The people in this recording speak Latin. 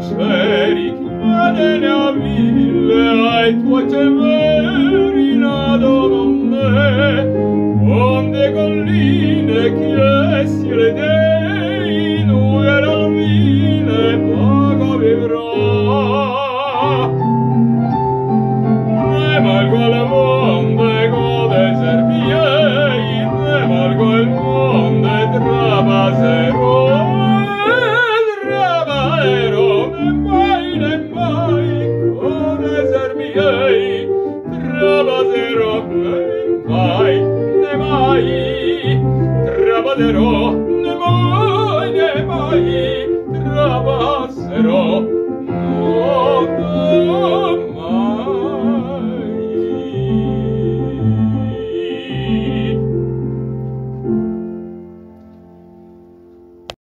cerii, Adenia vile ai tuoi temeri in Adonome, onde colline chiesi le dei, noi eran vile paga vivrà. Ne malgo la Треба зеро немай, немай, треба зеро немай, немай.